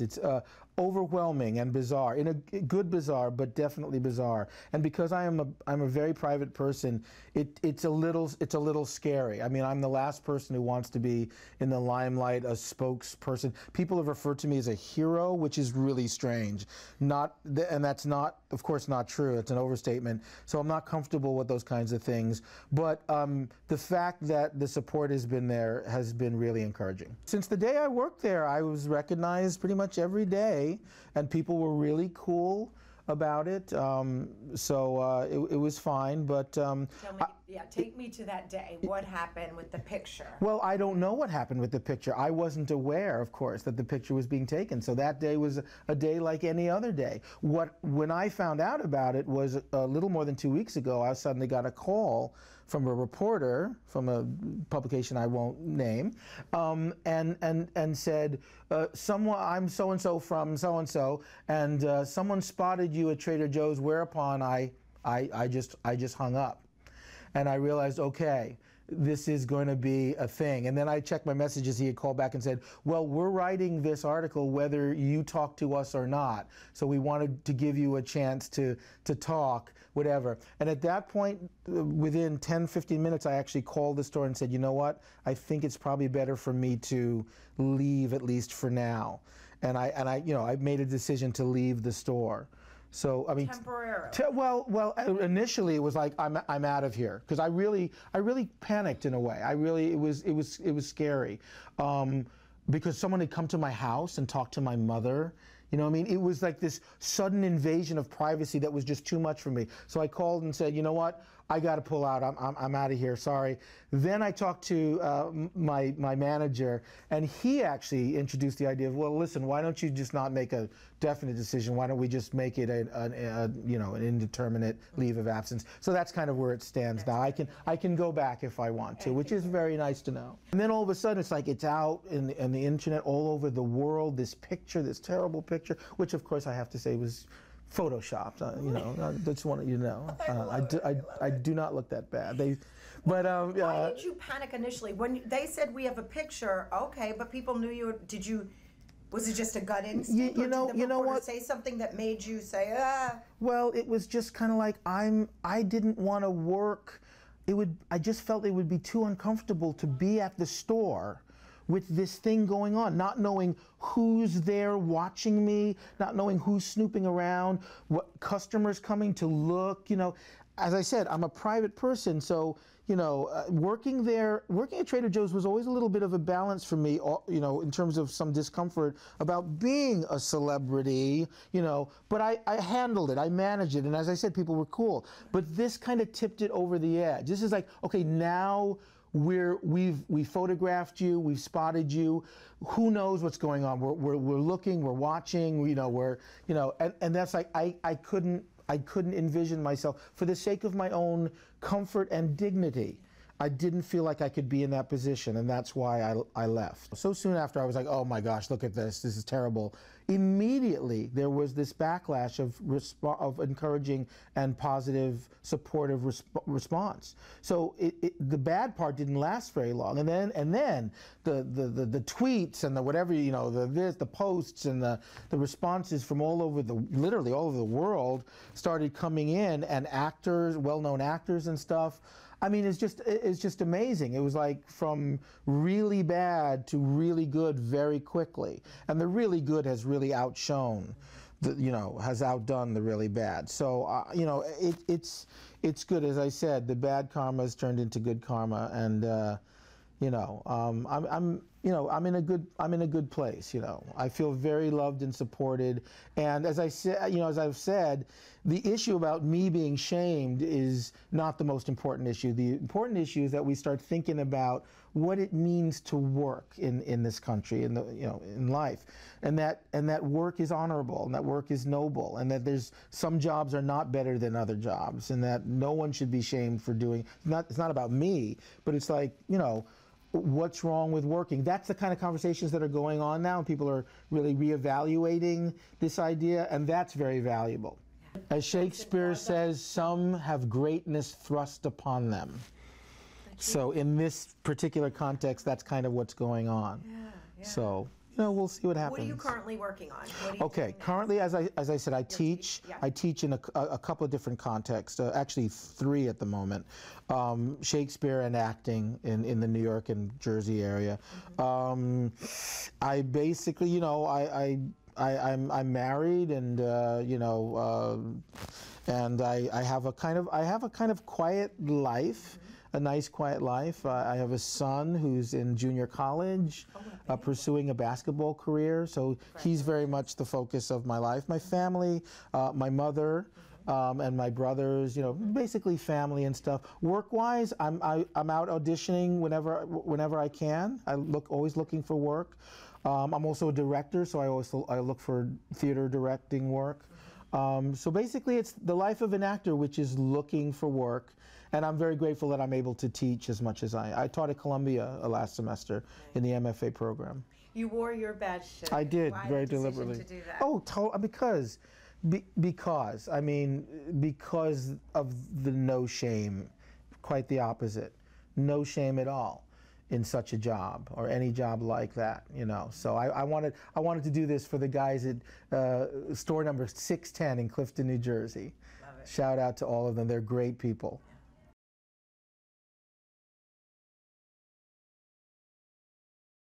It's uh, overwhelming and bizarre in a good bizarre, but definitely bizarre. And because I am a I'm a very private person, it it's a little it's a little scary. I mean, I'm the last person who wants to be in the limelight, a spokesperson. People have referred to me as a hero, which is really strange. Not and that's not, of course, not true. It's an overstatement. So I'm not comfortable with those kinds of things. But um, the fact that the support has been there has been really encouraging. Since the day I worked there, I was recognized pretty much every day, and people were really cool about it. Um, so uh, it, it, was fine, but um, yeah, take me to that day. What happened with the picture? Well, I don't know what happened with the picture. I wasn't aware, of course, that the picture was being taken. So that day was a day like any other day. What when I found out about it was a little more than two weeks ago. I suddenly got a call from a reporter from a publication I won't name, um, and and and said, uh, "Someone, I'm so and so from so and so, and someone spotted you at Trader Joe's." Whereupon I, I, I just I just hung up, and I realized, okay, this is going to be a thing. And then I checked my messages. He had called back and said, Well, we're writing this article whether you talk to us or not. So we wanted to give you a chance to, to talk, whatever. And at that point, within 10, 15 minutes, I actually called the store and said, You know what? I think it's probably better for me to leave at least for now. And I, and I, you know, I made a decision to leave the store. So I mean, temporarily. well, well, uh, initially it was like I'm I'm out of here because I really I really panicked in a way. I really it was it was it was scary um, because someone had come to my house and talked to my mother. You know, what I mean, it was like this sudden invasion of privacy that was just too much for me. So I called and said, you know what? I got to pull out. I'm, I'm, I'm out of here. Sorry. Then I talked to uh, my, my manager, and he actually introduced the idea of, well, listen, why don't you just not make a definite decision? Why don't we just make it a, a, a you know an indeterminate leave of absence? So that's kind of where it stands now. I can I can go back if I want to, which is very nice to know. And then all of a sudden, it's like it's out in the, in the internet all over the world. This picture, this terrible picture, which of course I have to say was photoshopped. Uh, you know, I just want you to know. Uh, I, do, I, I, do not look that bad. They, but um, why uh, did you panic initially when they said we have a picture? Okay, but people knew you. Did you? Was it just a gut instinct? You, you know, you know what? Say something that made you say, ah. Well, it was just kind of like I'm. I didn't want to work. It would. I just felt it would be too uncomfortable to be at the store with this thing going on, not knowing who's there watching me, not knowing who's snooping around, what customers coming to look, you know. As I said, I'm a private person, so you know, uh, working there, working at Trader Joe's was always a little bit of a balance for me, you know, in terms of some discomfort about being a celebrity, you know, but I, I handled it, I managed it, and as I said, people were cool. But this kind of tipped it over the edge. This is like, okay, now we're, we've we photographed you, we've spotted you. Who knows what's going on? We're, we're, we're looking, we're watching, you know, we're, you know, and, and that's like, I, I couldn't, I couldn't envision myself for the sake of my own comfort and dignity. I didn't feel like I could be in that position, and that's why I, I left. So soon after, I was like, oh my gosh, look at this, this is terrible. Immediately, there was this backlash of, of encouraging and positive, supportive resp- response. So it, it, the bad part didn't last very long, and then and then the, the, the, the tweets and the whatever you know, the this, the posts and the, the responses from all over the literally all over the world started coming in, and actors, well-known actors and stuff I mean, it's just it's just amazing. It was like from really bad to really good very quickly, and the really good has really outshone. The, you know, has outdone the really bad. So, uh, you know, it, it's it's good. As I said, the bad karma has turned into good karma, and uh, you know, um, I'm, I'm you know, I'm in a good I'm in a good place. You know, I feel very loved and supported. And as I said, you know, as I've said, the issue about me being shamed is not the most important issue. The important issue is that we start thinking about what it means to work in, in this country, in the you know, in life, and that and that work is honorable, and that work is noble, and that there's some jobs are not better than other jobs, and that no one should be shamed for doing. Not it's not about me, but it's like you know what's wrong with working. That's the kind of conversations that are going on now. People are really reevaluating this idea, and that's very valuable. As Shakespeare says, some have greatness thrust upon them. So in this particular context, that's kind of what's going on. Yeah, yeah. So you know, we'll see what happens. What are you currently working on? What are you Okay, currently, as I, as I said, I teach. yeah. I teach in a, a, couple of different contexts, uh, actually three at the moment. Um, Shakespeare and acting in, in the New York and Jersey area. Mm-hmm. Um, I basically, you know, I, I, I, I'm, I'm married and, uh, you know, uh, and I, I have a kind of, I have a kind of quiet life. A nice, quiet life. I I have a son who's in junior college, uh, pursuing a basketball career. So he's very much the focus of my life. My family, uh, my mother, um, and my brothers. You know, basically family and stuff. Work-wise, I'm I, I'm out auditioning whenever whenever I can. I look always looking for work. Um, I'm also a director, so I also I look for theater directing work. Um, so basically, it's the life of an actor, which is looking for work. And I'm very grateful that I'm able to teach as much as I. I taught at Columbia uh, last semester in the MFA program. You wore your badge shirt. I did Why very deliberately. To do that? Oh, to- because, be, because I mean, because of the no shame, quite the opposite, no shame at all in such a job or any job like that, you know. So I, I wanted I wanted to do this for the guys at uh, store number 610 in Clifton, New Jersey. Shout out to all of them. They're great people.